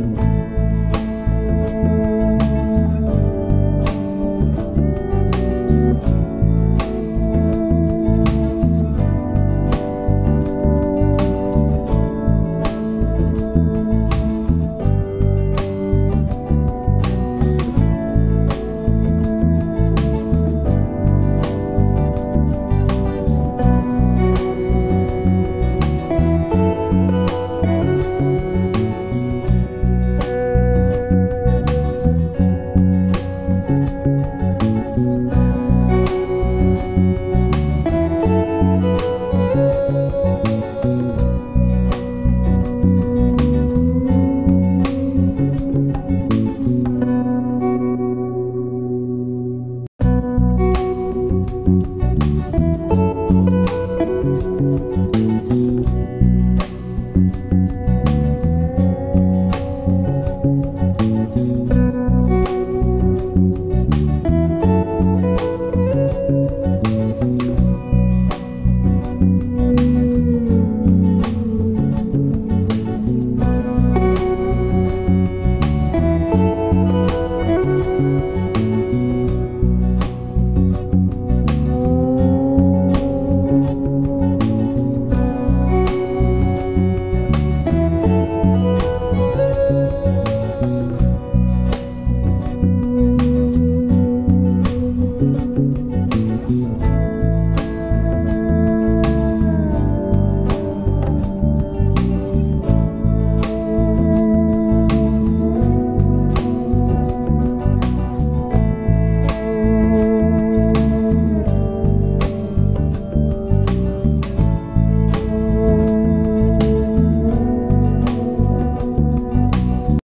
mundo.